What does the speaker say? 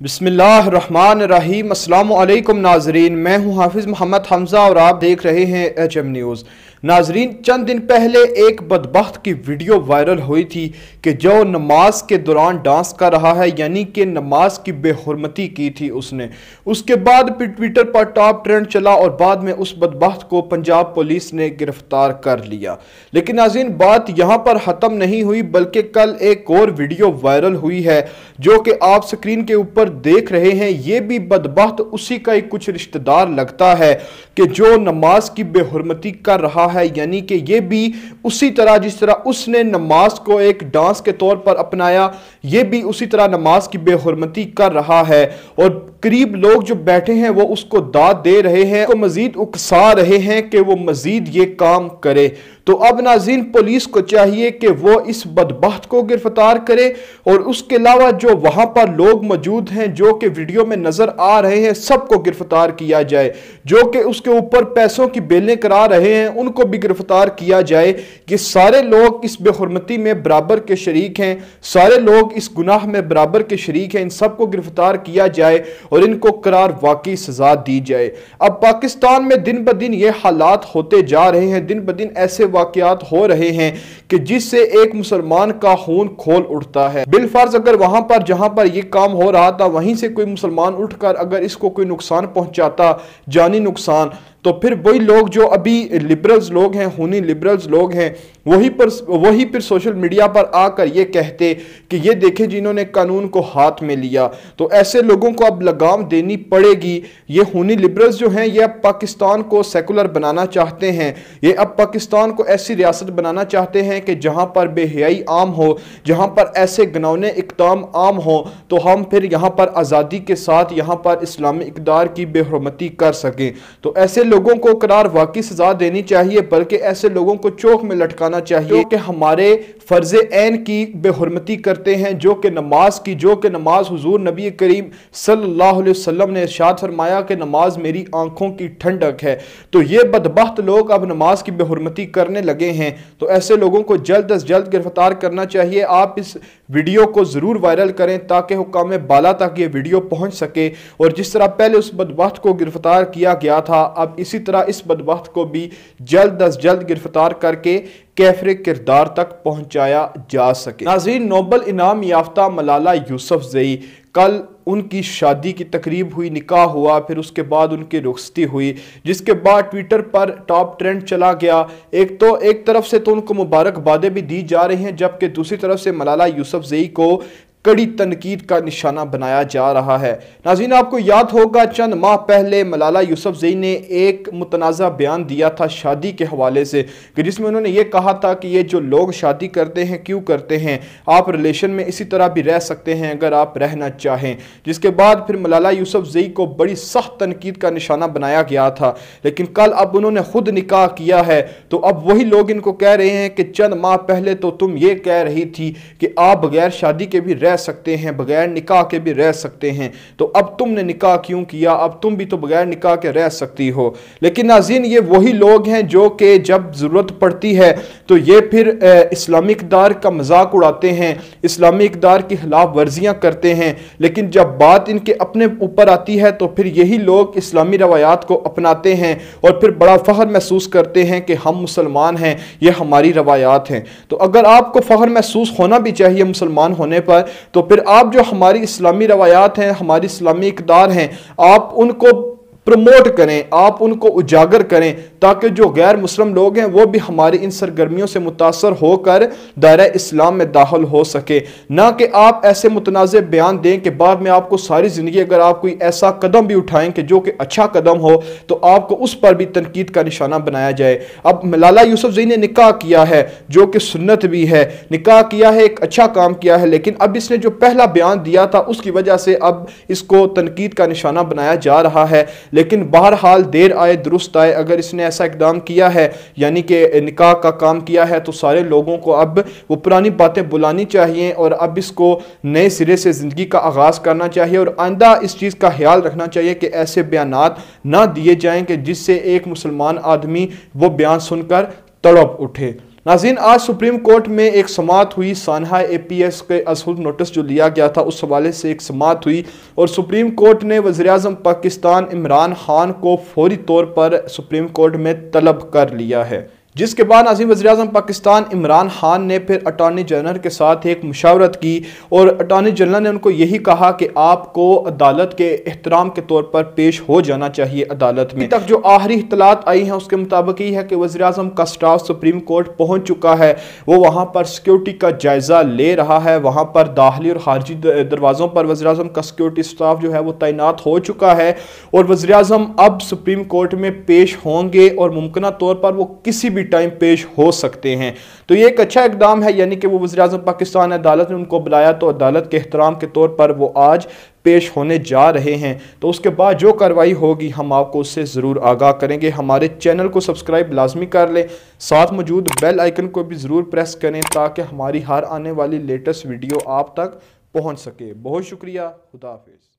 بسم اللہ الرحمن الرحیم، السلام علیکم ناظرین، میں ہوں حافظ محمد حمزہ اور آپ دیکھ رہے ہیں ایچ ایم نیوز ناظرین، چند دن پہلے ایک بدبخت کی ویڈیو وائرل ہوئی تھی کہ جو نماز کے دوران ڈانس کر رہا ہے یعنی کہ نماز کی بے حرمتی کی تھی اس نے۔ اس کے بعد پھر ٹویٹر پر ٹاپ ٹرینڈ چلا اور بعد میں اس بدبخت کو پنجاب پولیس نے گرفتار کر لیا۔ لیکن ناظرین، بات یہاں پر ختم نہیں ہوئی، بلکہ کل ایک اور ویڈیو وائرل ہوئی ہے جو کہ آپ سکرین کے اوپر دیکھ رہے ہیں۔ یہ بھی بدبخت، اسی کا ایک کچھ رشتہ دار لگتا ہے کہ جو نماز کی بے حرمتی کر رہا ہے یعنی کہ یہ بھی اسی طرح جس طرح اس نے نماز کو ایک ڈانس کے طور پر اپنایا، یہ بھی اسی طرح نماز کی بے حرمتی کر رہا ہے۔ اور قریب لوگ جو بیٹھے ہیں، وہ اس کو داد دے رہے ہیں کو مزید اکسا رہے ہیں کہ وہ مزید یہ کام کرے۔ تو اب ناظرین پولیس کو چاہیے کہ وہ اس بدبخت کو گرفتار کرے اور اس کے علاوہ جو وہاں پر لوگ موجود ہیں جو کہ ویڈیو میں نظر آ رہے ہیں، سب کو گرفتار کیا جائے۔ جو کہ اس کے اوپر پیسوں کی بیلیں کرا رہے ہیں، ان کو بھی گرفتار کیا جائے۔ کہ سارے لوگ اس بے حرمتی میں برابر کے شریک ہیں۔ سارے لوگ اس گناہ میں برابر کے شریک ہیں۔ ان سب کو گرفتار کیا جائے اور ان کو قرار واقعی سزا دی جائے۔ اب پاکستان میں دن بدن یہ حالات ہوتے جا رہے ہیں۔ دن بدن ایسے واقعات ہو رہے ہیں کہ جس سے ایک مسلمان کا خون کھول اٹھتا ہے۔ بالفرض اگر وہاں پر جہاں پر یہ کام ہو رہا تھا، وہیں سے کوئی مسلمان اٹھ کر اگر اس کو کوئی نقصان پہنچاتا، جانی نقصان تو پھر وہی لوگ جو ابھی لبرلز لوگ ہیں ہونی لبرلز لوگ ہیں، وہی پر، وہی پھر سوشل میڈیا پر آ کر یہ کہتے کہ یہ دیکھیں جنہوں نے قانون کو ہاتھ میں لیا۔ تو ایسے لوگوں کو اب لگام دینی پڑے گی۔ یہ ہونی لبرلز جو ہیں، یہ اب پاکستان کو سیکولر بنانا چاہتے ہیں۔ یہ اب پاکستان کو ایسی ریاست بنانا چاہتے ہیں کہ جہاں پر بے حیائی عام ہو، جہاں پر ایسے گنونے اقدام عام ہو تو ہم پھر یہاں پر آزادی کے ساتھ یہاں پر اسلامی اقدار کی بے حرمتی کر سکیں۔ تو ایسے لوگوں کو قرار واقعی سزا دینی چاہیے بلکہ ایسے لوگوں کو چوک میں لٹکانا چاہیے کہ ہمارے فرض عین کی بے حرمتی کرتے ہیں جو کہ نماز کی جو کہ نماز حضور نبی کریم صلی اللہ علیہ وسلم نے ارشاد فرمایا کہ نماز میری آنکھوں کی ٹھنڈک ہے۔ تو یہ بدبخت لوگ اب نماز کی بے حرمتی کرنے لگے ہیں۔ تو ایسے لوگوں کو جلد از جلد گرفتار کرنا چاہیے۔ آپ اس ویڈیو کو ضرور وائرل کریں تاکہ حکام بالا تک یہ ویڈیو پہنچ سکے۔ اور جس طرح پہلے اس بدبخت کو گرفتار کیا گیا تھا اب اسی طرح اس بدبخت کو بھی جلد از جلد گرفتار کر کے کیفر کردار تک پہنچایا جا سکے۔ ناظرین، نوبل انعام یافتہ ملالہ یوسف زئی کل ان کی شادی کی تقریب ہوئی، نکاح ہوا، پھر اس کے بعد ان کی رخصتی ہوئی، جس کے بعد ٹویٹر پر ٹاپ ٹرینڈ چلا گیا۔ ایک تو ایک طرف سے تو ان کو مبارک بادیں بھی دی جا رہی ہیں، جبکہ دوسری طرف سے ملالہ یوسف زئی کو کڑی تنقید کا نشانہ بنایا جا رہا ہے۔ ناظرین، آپ کو یاد ہوگا، چند ماہ پہلے ملالہ یوسف زئی نے ایک متنازع بیان دیا تھا شادی کے حوالے سے، کہ جس میں انہوں نے یہ کہا تھا کہ یہ جو لوگ شادی کرتے ہیں، کیوں کرتے ہیں؟ آپ ریلیشن میں اسی طرح بھی رہ سکتے ہیں اگر آپ رہنا چاہیں۔ جس کے بعد پھر ملالہ یوسف زئی کو بڑی سخت تنقید کا نشانہ بنایا گیا تھا۔ لیکن کل اب انہوں نے خود نکاح کیا ہے۔ تو اب وہی لوگ ان کو کہہ رہے ہیں کہ چند ماہ پہلے تو تم یہ کہہ رہی تھی کہ آپ بغیر شادی کے بھی رہ رہ سکتے ہیں، بغیر نکاح کے بھی رہ سکتے ہیں۔ تو اب تم نے نکاح کیوں کیا؟ اب تم بھی تو بغیر نکاح کے رہ سکتی ہو۔ لیکن ناظرین، یہ وہی لوگ ہیں جو کہ جب ضرورت پڑتی ہے، تو یہ پھر اسلامی اقدار کا مذاق اڑاتے ہیں اسلامی اقدار کی خلاف ورزیاں کرتے ہیں۔ لیکن جب بات ان کے اپنے اوپر آتی ہے، تو پھر یہی لوگ اسلامی روایات کو اپناتے ہیں۔ اور پھر بڑا فخر محسوس کرتے ہیں کہ ہم مسلمان ہیں، یہ ہماری روایات ہیں۔ تو اگر آپ کو فخر محسوس ہونا بھی چاہیے مسلمان ہونے پر تو پھر آپ جو ہماری اسلامی روایات ہیں، ہماری اسلامی اقدار ہیں، آپ ان کو پروموٹ کریں، آپ ان کو اجاگر کریں تاکہ جو غیر مسلم لوگ ہیں وہ بھی ہماری ان سرگرمیوں سے متاثر ہو کر دائرہ اسلام میں داخل ہو سکے۔ نہ کہ آپ ایسے متنازع بیان دیں کہ بعد میں آپ کو ساری زندگی اگر آپ کوئی ایسا قدم بھی اٹھائیں کہ جو کہ اچھا قدم ہو تو آپ کو اس پر بھی تنقید کا نشانہ بنایا جائے۔ اب ملالہ یوسف زئی نے نکاح کیا ہے، جو کہ سنت بھی ہے۔ نکاح کیا ہے، ایک اچھا کام کیا ہے، لیکن اب اس نے جو پہلا بیان دیا تھا اس کی وجہ سے اب اس کو تنقید کا نشانہ بنایا جا رہا ہے۔ لیکن بہرحال دیر آئے، درست آئے، اگر اس نے ایسا اقدام کیا ہے یعنی کہ نکاح کا کام کیا ہے، تو سارے لوگوں کو اب وہ پرانی باتیں بلانی چاہیے اور اب اس کو نئے سرے سے زندگی کا آغاز کرنا چاہیے اور آئندہ اس چیز کا خیال رکھنا چاہیے کہ ایسے بیانات نہ دیے جائیں کہ جس سے ایک مسلمان آدمی وہ بیان سن کر تڑپ اٹھے۔ ناظرین، آج سپریم کورٹ میں ایک سماعت ہوئی، سانحہ اے پی ایس کے اصل نوٹس جو لیا گیا تھا، اس حوالے سے ایک سماعت ہوئی اور سپریم کورٹ نے وزیراعظم پاکستان عمران خان کو فوری طور پر سپریم کورٹ میں طلب کر لیا ہے۔ جس کے بعد عظیم وزیر اعظم پاکستان عمران خان نے پھر اٹارنی جنرل کے ساتھ ایک مشاورت کی اور اٹارنی جنرل نے ان کو یہی کہا کہ آپ کو عدالت کے احترام کے طور پر پیش ہو جانا چاہیے عدالت میں۔ تک جو آخری اطلاعات آئی ہیں اس کے مطابق یہ ہے کہ وزیر اعظم کا سٹاف سپریم کورٹ پہنچ چکا ہے۔ وہ وہاں پر سیکیورٹی کا جائزہ لے رہا ہے۔ وہاں پر داخلی اور خارجی دروازوں پر وزیر اعظم کا سیکیورٹی سٹاف جو ہے وہ تعینات ہو چکا ہے اور وزیر اعظم اب سپریم کورٹ میں پیش ہوں گے اور ممکنہ طور پر وہ کسی بھی بھی ٹائم پیش ہو سکتے ہیں۔ تو یہ ایک اچھا اقدام ہے یعنی کہ وہ وزیراعظم پاکستان عدالت نے ان کو بلایا تو عدالت کے احترام کے طور پر وہ آج پیش ہونے جا رہے ہیں۔ تو اس کے بعد جو کروائی ہوگی، ہم آپ کو اس سے ضرور آگاہ کریں گے۔ ہمارے چینل کو سبسکرائب لازمی کر لیں۔ ساتھ موجود بیل آئیکن کو بھی ضرور پریس کریں تاکہ ہماری ہر آنے والی لیٹسٹ ویڈیو آپ تک پہنچ سکے۔ بہت شکریہ۔ خدا حافظ۔